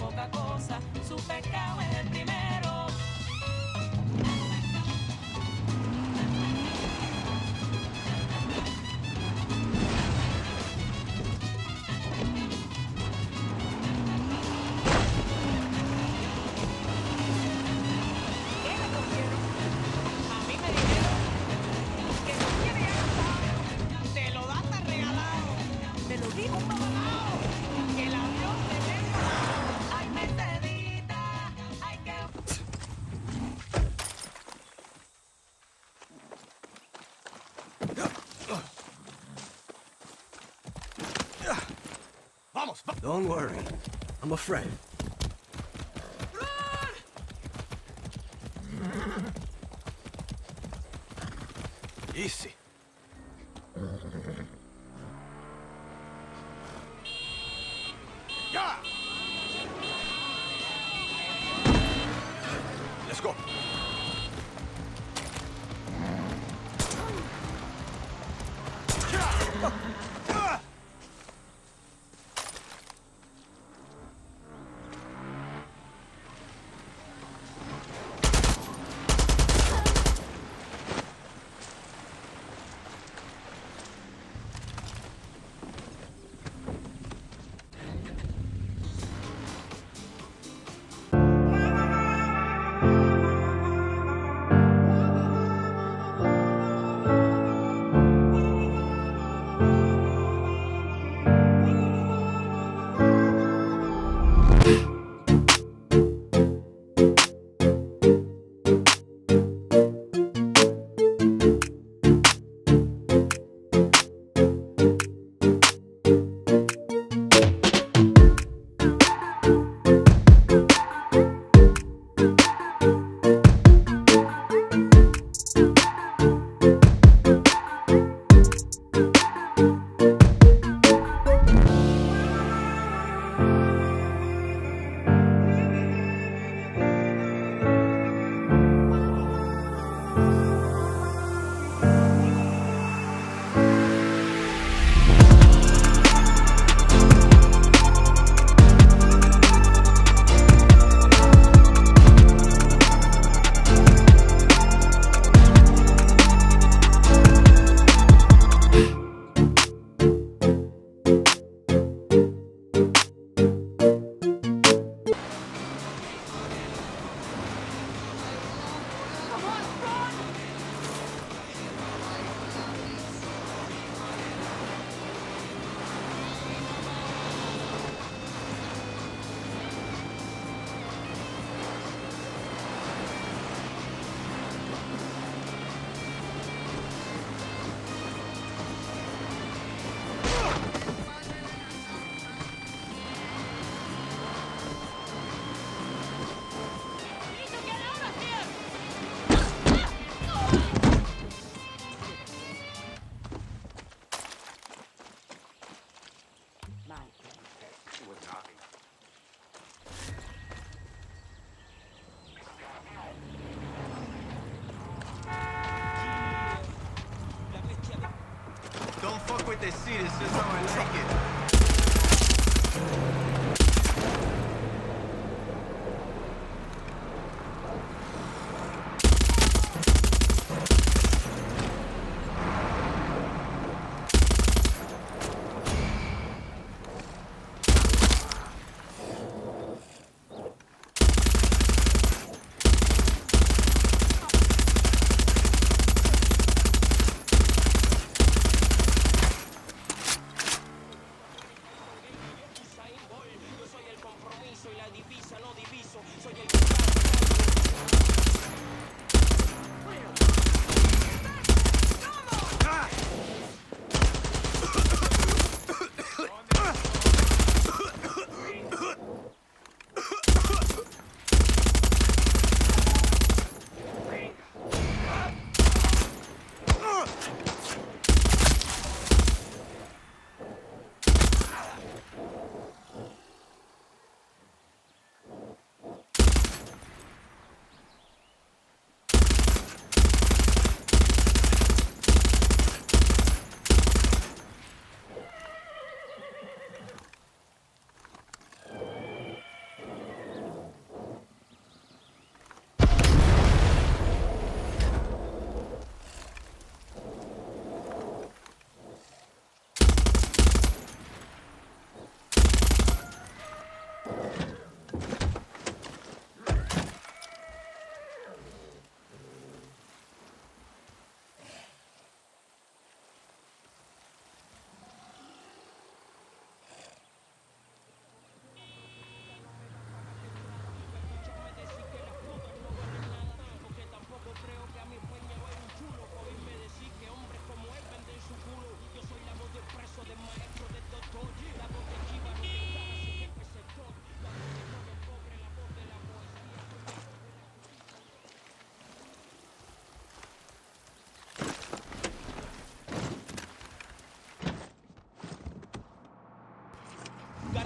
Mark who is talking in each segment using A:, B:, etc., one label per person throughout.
A: poca cosa, su pecado es el primero.
B: Don't worry. I'm a friend. Easy. Don't fuck with the seat, it's just how I like it.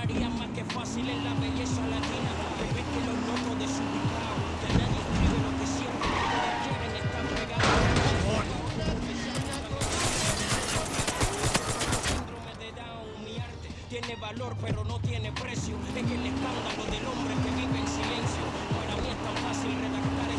A: encontraría más que fácil en la belleza latina. Que ves que los locos de su que nadie escribe lo que siempre quieren estar pegados. Mi arte tiene valor, pero no tiene precio. Es que el escándalo del hombre que vive en silencio. Para mí es tan fácil redactar.